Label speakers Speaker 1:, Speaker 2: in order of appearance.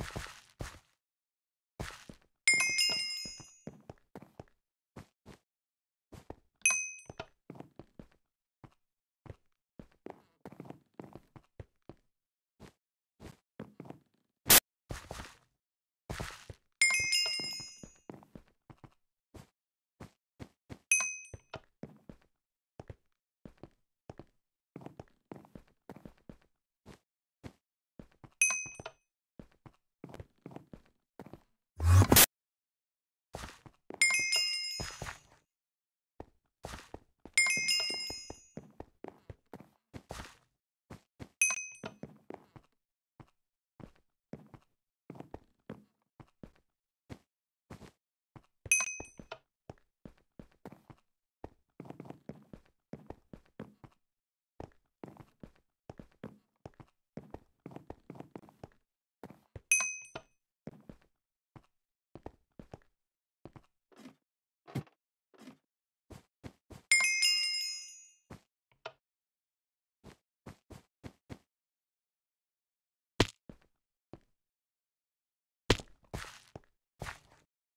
Speaker 1: you